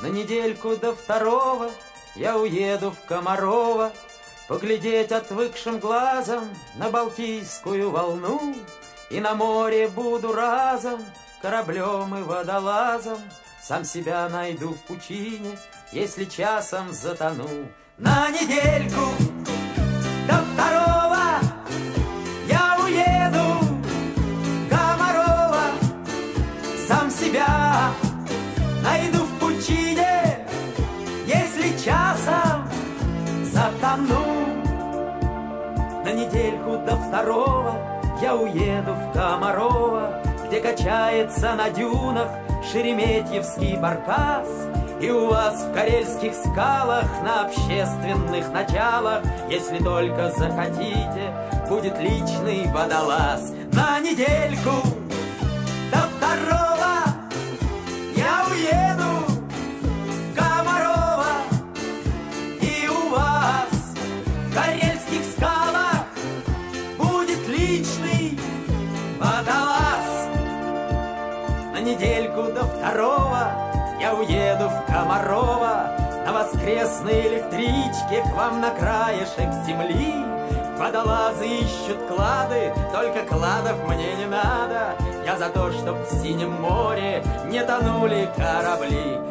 На недельку до второго я уеду в Комарова Поглядеть отвыкшим глазом на Балтийскую волну И на море буду разом кораблем и водолазом. Сам себя найду в пучине, если часом затону. На недельку до второго я уеду в Комарова Сам себя найду на недельку до второго я уеду в Комарова, Где качается на дюнах Шереметьевский баркас, И у вас в карельских скалах На общественных началах, Если только захотите, Будет личный водолаз. На недельку до второго я уеду в Комарова, И у вас в карельских недельку до второго я уеду в Комарова На воскресной электричке к вам на краешек земли. Водолазы ищут клады, только кладов мне не надо. Я за то, чтоб в синем море не тонули корабли.